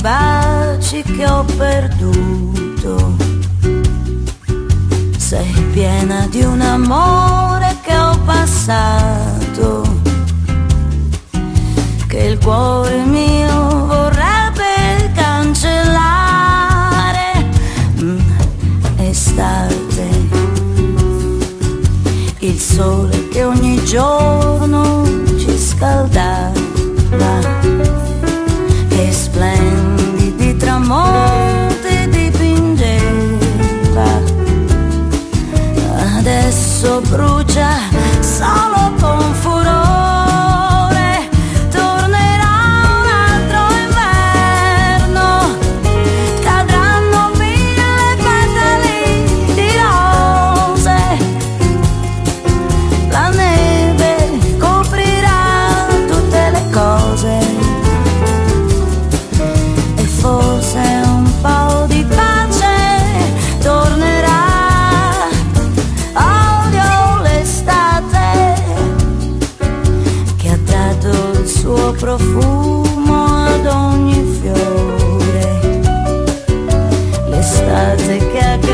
baci che ho perduto. Sei piena di un amore che ho passato, che il cuore mio vorrebbe cancellare. Mm, estate, il sole che ogni giorno brucia solo profumo ad ogni fiore, l'estate che accade.